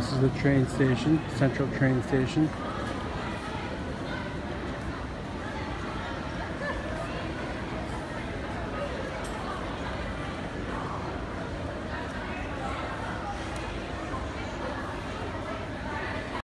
This is the train station, Central train station.